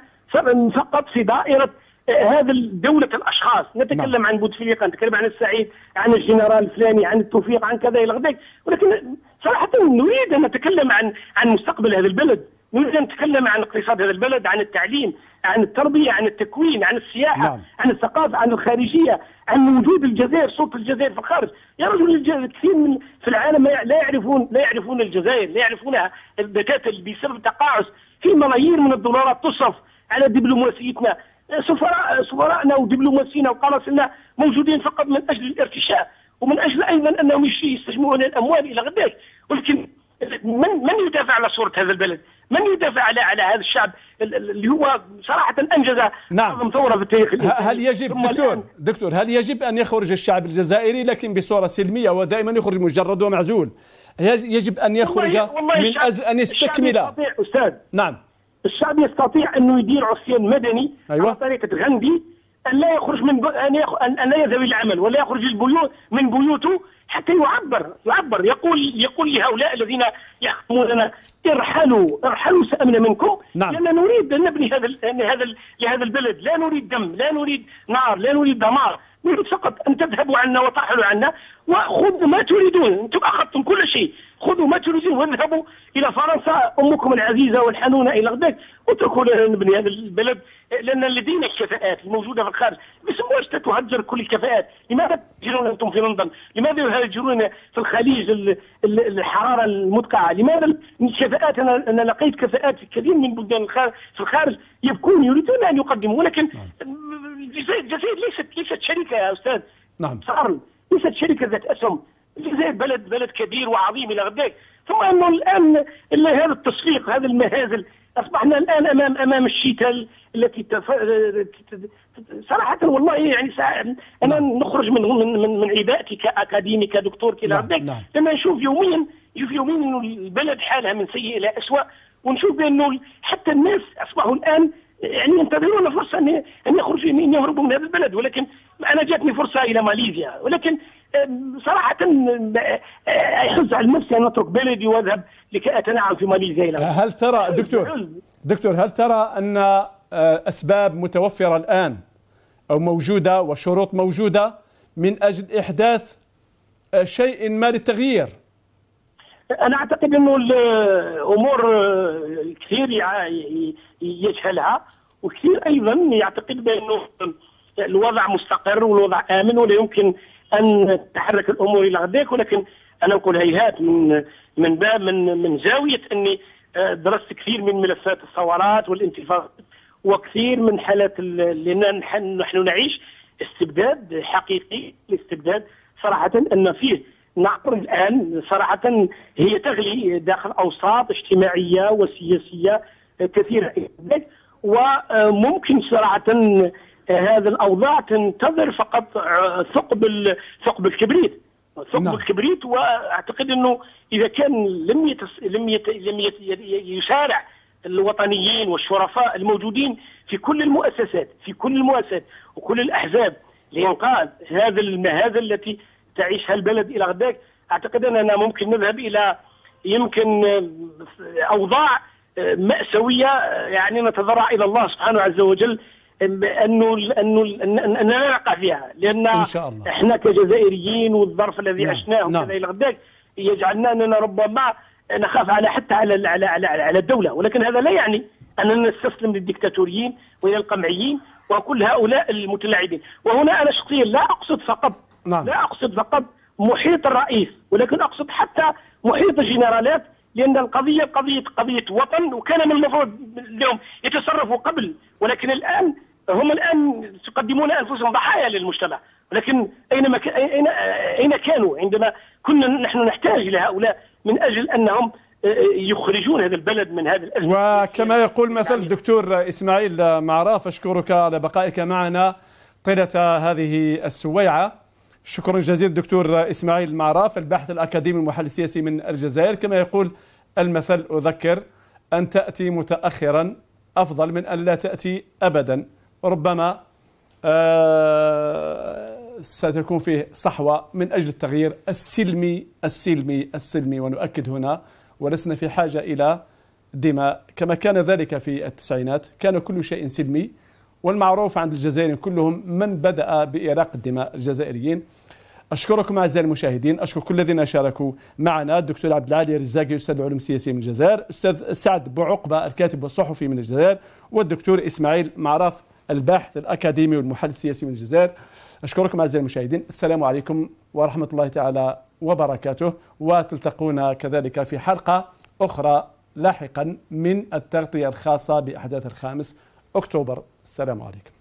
فقط في دائرة هذا دولة الأشخاص. نتكلم نعم. عن بوتفليقة نتكلم عن السعيد عن الجنرال الفلاني عن التوفيق عن كذا إلى غدك ولكن صراحة نريد أن نتكلم عن عن مستقبل هذا البلد. نريد أن نتكلم عن اقتصاد هذا البلد عن التعليم عن التربية عن التكوين عن السياحة نعم. عن الثقافة عن الخارجية عن وجود الجزائر صوت الجزائر في الخارج. يا رجل كثير من في العالم لا يعرفون لا يعرفون الجزائر لا يعرفونها بسبب تقاعس في ملايين من الدولارات تصرف على دبلوماسيتنا. سفراء سفراءنا ودبلوماسينا وقراصنة موجودين فقط من أجل الارتشاء ومن أجل أيضا أنهم يستجمعون الأموال إلى غداك ولكن من من يدافع على صورة هذا البلد؟ من يدافع على على هذا الشعب اللي هو صراحة أنجز
نعم. ثورة في التاريخ هل يجب دكتور دكتور هل يجب أن يخرج الشعب الجزائري لكن بصورة سلمية ودائما يخرج مجرد ومعزول؟ يجب أن يخرج والله والله من أجل أن يستكمل؟
أستاذ.
نعم.
الشعب يستطيع أنه يدير عصيان مدني أيوة. على طريقة غاندي أن لا يخرج من ب... أن, يخ... أن لا يذهب إلى العمل ولا يخرج البيوت من بيوته حتى يعبر يعبر يقول يقول لهؤلاء الذين يحكموننا ارحلوا ارحلوا سامنا منكم نعم. لأن نريد أن نبني هذا هذا لهذا البلد لا نريد دم لا نريد نار لا نريد دمار نريد فقط أن تذهبوا عنا وترحلوا عنا وخذوا ما تريدون أنتم أخذتم كل شيء خذوا ما تريدون واذهبوا إلى فرنسا. أمكم العزيزة والحنونة إلى غداك واتركوا لنا نبني هذا البلد لأن لدينا الكفاءات الموجودة في الخارج. بس واش تهجر كل الكفاءات. لماذا تهجرون أنتم في لندن؟ لماذا يهاجرون في الخليج الحرارة المدقعة؟ لماذا الكفاءات؟ أنا أنا لقيت كفاءات في كثير من بلدان في الخارج يبكون يريدون أن يقدموا. ولكن الجزائر ليست ليست شركه يا أستاذ.
نعم.
صار. ليست شركه ذات أسهم. الجزائر بلد بلد كبير وعظيم إلى غداك ثم إنه الآن هذا التصفيق هذا المهازل أصبحنا الآن أمام أمام الشتاء التي تف... صراحة والله يعني سا... أنا نعم. نخرج من من من, من عباءتي كاكاديمي كدكتور كذا نعم. نعم. لما نشوف يوميا نشوف يوميا إنه البلد حالها من سيء إلى اسوء ونشوف بانه حتى الناس أصبحوا الآن يعني ينتظرون فرصة ان أن يخرجوا أن يهربوا من هذا البلد ولكن أنا جاتني فرصة إلى ماليزيا ولكن صراحة يحز على نفسي أن أترك بلدي وأذهب لكي أتنعم في ماليزيا. إلى
هل ترى دكتور دكتور هل ترى أن آه، أسباب متوفرة الآن أو موجودة وشروط موجودة من أجل إحداث شيء ما للتغيير؟
أنا أعتقد أنه الأمور آه، كثير يجهلها وكثير أيضا يعتقد بأنه الوضع مستقر والوضع آمن ولا يمكن أن تتحرك الأمور إلى غداك ولكن أنا نقول هيهات من من باب من من زاوية أني آه، درست كثير من ملفات الثورات والانتفاضات وكثير من حالات لأن نحن نعيش استبداد حقيقي الاستبداد صراحة أن فيه نعبر الآن صراحة هي تغلي داخل أوساط اجتماعية وسياسية كثيرة. وممكن صراحة هذه الأوضاع تنتظر فقط ثقب ثقب الكبريت ثقب نعم. الكبريت وأعتقد إنه إذا كان لم يتس لم يت لم يت يسارع الوطنيين والشرفاء الموجودين في كل المؤسسات في كل المؤسسات وكل الأحزاب لانقاذ هذا المهازل التي تعيشها البلد إلى غداك أعتقد أننا ممكن نذهب إلى يمكن أوضاع مأساوية يعني نتضرع إلى الله سبحانه عز وجل أنه أنه اننا نقع فيها لأن إن شاء الله. إحنا كجزائريين والظرف الذي نعم. عشناه نعم. إلى غداك يجعلنا أننا ربما نخاف على حتى على على على, على الدولة ولكن هذا لا يعني أننا نستسلم للدكتاتوريين والى القمعيين وكل هؤلاء المتلاعبين وهنا أنا شخصيا لا أقصد فقط نعم. لا أقصد فقط محيط الرئيس ولكن أقصد حتى محيط الجنرالات لأن القضية قضيه قضية وطن وكان من المفروض لهم يتصرفوا قبل ولكن الآن هم الآن يقدمون أنفسهم ضحايا للمجتمع. ولكن أين اين اين كانوا عندما كنا نحن نحتاج إلى هؤلاء من أجل أنهم يخرجون هذا البلد من هذا
الأزمة؟ وكما يقول مثل الدكتور إسماعيل معراف أشكرك على بقائك معنا طيلة هذه السويعة. شكرا جزيلا دكتور إسماعيل معراف الباحث الأكاديمي المحلل السياسي من الجزائر. كما يقول المثل أذكر أن تأتي متأخرا أفضل من أن لا تأتي أبدا. ربما آه ستكون فيه صحوة من أجل التغيير السلمي السلمي السلمي ونؤكد هنا ولسنا في حاجة إلى دماء. كما كان ذلك في التسعينات كان كل شيء سلمي والمعروف عند الجزائريين كلهم من بدأ بإراق الدماء الجزائريين. أشكركم أعزائي المشاهدين أشكر كل الذين شاركوا معنا. الدكتور عبد العالي الرزاقي أستاذ العلوم السياسية من الجزائر أستاذ سعد بوعقبة الكاتب والصحفي من الجزائر والدكتور إسماعيل معرف الباحث الأكاديمي والمحلل السياسي من الجزائر. أشكركم أعزائي المشاهدين. السلام عليكم ورحمة الله تعالى وبركاته. وتلتقونا كذلك في حلقة أخرى لاحقا من التغطية الخاصة بأحداث الخامس أكتوبر. السلام عليكم.